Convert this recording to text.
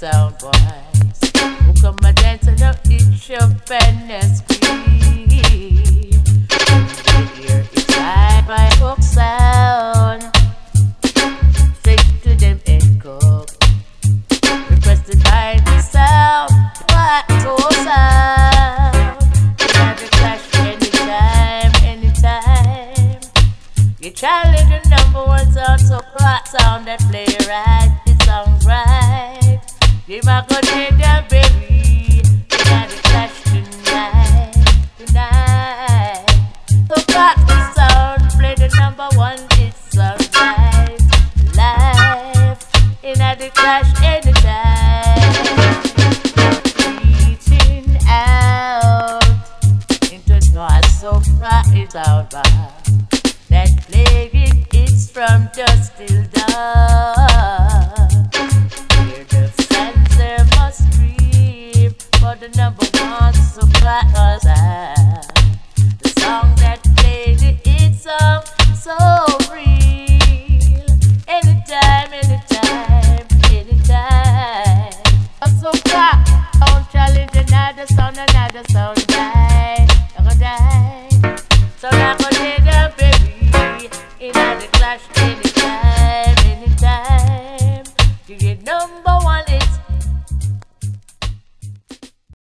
sound boys who come a dance and they'll eat your pen and scream. Here is I by folk sound. Say to them echo. cook. Requested by the sound, what so sound. to clash anytime, anytime. You challenge the number one sound, so clock sound that play right that plaguing it's from dusk till dawn. For the number one supply us The song that played it, it's song so real. Anytime, anytime, anytime. So far, don't challenge another sound, another sound die, die. So now go take a baby in the clash.